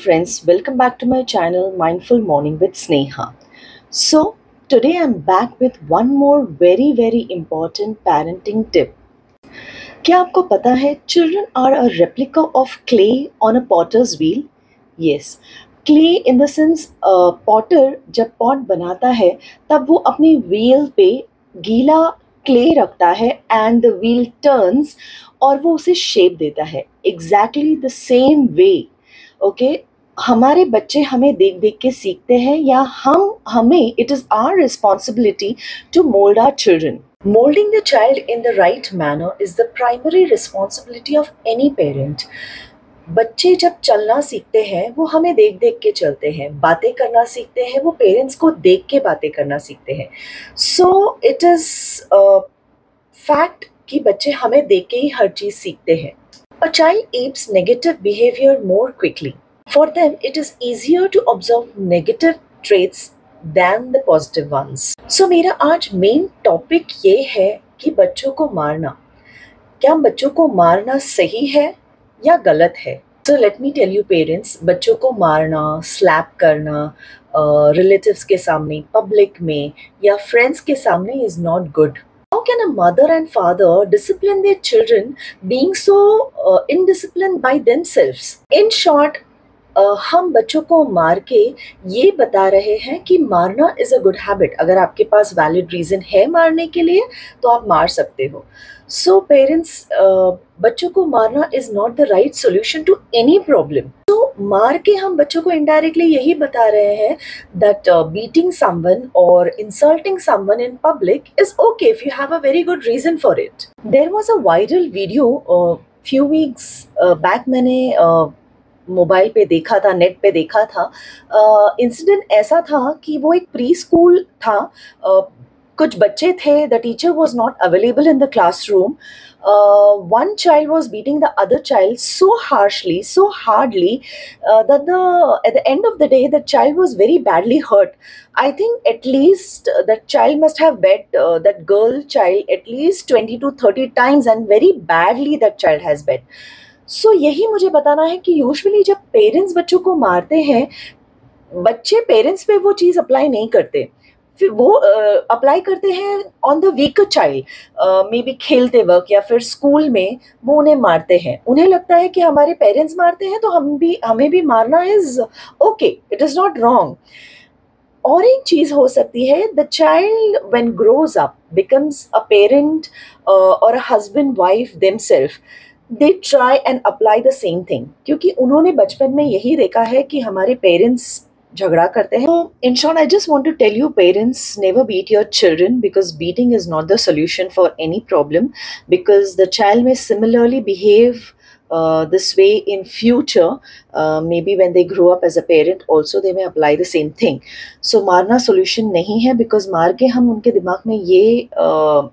friends, welcome back to my channel Mindful Morning with Sneha. So, today I'm back with one more very very important parenting tip. क्या आपको पता है children are a replica of clay on a potter's wheel? Yes. Clay in the sense potter जब pot बनाता है तब वो अपनी व्हील पे गीला क्ले रखता है एंड द व्हील टर्न्स और वो उसे शेप देता है exactly the same way okay हमारे बच्चे हमें देख देख के सीखते हैं या हम, हमें it is our responsibility to mould our children moulding the child in the right manner is the primary responsibility of any parent बच्चे जब चलना सीखते हैं, वो हमें देख देख के चलते हैं, बातें करना सीखते हैं, वो पेरेंट्स को देख के बातें करना सीखते हैं। सो इट इज़ फैक्ट कि बच्चे हमें देख के ही हर चीज़ सीखते हैं। A child apes negative behaviour more quickly for them it is easier to observe negative traits than the positive ones so मेरा आज मेन टॉपिक ये है कि बच्चों को मारना। क्या बच्चों को मारना सही है या गलत है? So let me tell you parents बच्चों को मारना स्लैप करना रिलेटिव्स uh, के सामने पब्लिक में या फ्रेंड्स के सामने is not good How can a mother and father discipline their children being so uh, indisciplined by themselves? In short, हम बच्चों को मार के ये बता रहे हैं कि मारना इज़ अ गुड हैबिट अगर आपके पास वैलिड रीज़न है मारने के लिए तो आप मार सकते हो. सो so, पेरेंट्स बच्चों को मारना is not the right solution to any problem तो मार के हम बच्चों को इनडायरेक्टली यही बता रहे हैं दैट बीटिंग समवन और insulting someone in public is okay if you have a very good reason for it there was a viral video few weeks back मैंने uh, मोबाइल पे देखा था नेट पे देखा था। इंसिडेंट uh, ऐसा था कि वो एक प्री स्कूल था। uh, कुछ बच्चे थे the teacher was not available in the class room one child was beating the other child so harshly so hardly that the at the end of the day the child was very badly hurt I think at least that child must have beat that girl child at least twenty to thirty times and very badly that child has beat so so, यही मुझे बताना है कि usually जब parents बच्चों को मारते हैं बच्चे पेरेंट्स पे वो चीज़ अप्लाई नहीं करते। फिर वो अप्लाई uh, करते हैं on the weaker child maybe खेलते वक्त या फिर स्कूल में वो उन्हें मारते हैं। उन्हें लगता है कि हमारे पेरेंट्स मारते हैं तो हम भी हमें भी मारना is okay it is not wrong और एक चीज़ हो सकती है the child when grows up becomes a parent और a husband wife themself they try and apply the same thing क्योंकि उन्होंने बचपन में यही देखा है कि हमारे पेरेंट्स झगड़ा करते हैं। In short I just want to tell you parents never beat your children because beating is not the solution for any problem because the child may similarly behave uh, this way in future uh, maybe when they grow up as a parent also they may apply the same thing. So मारना solution नहीं है because मार हम उनके दिमाग में ये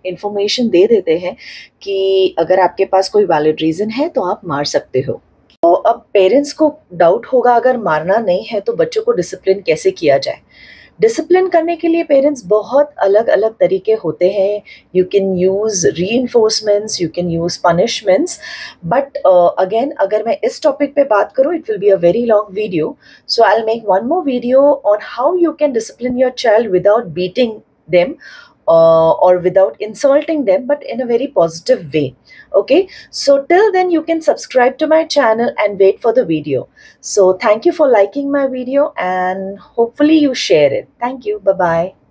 information uh, दे देते हैं कि अगर आपके पास कोई वैलिड रीज़न है तो आप मार सकते हो। तो अब पेरेंट्स को डाउट होगा अगर मारना नहीं है तो बच्चों को डिसिप्लिन कैसे किया जाए? डिसिप्लिन करने के लिए पेरेंट्स बहुत अलग अलग तरीके होते हैं। You can use reinforcements you can use punishments but again अगर मैं इस टॉपिक पे बात करूँ it will be a very long video so I make one more video on how you can discipline your child without beating them uh, or without insulting them but in a very positive way. Okay? So till then you can subscribe to my channel and wait for the video. So thank you for liking my video and hopefully you share it. Thank you. Bye bye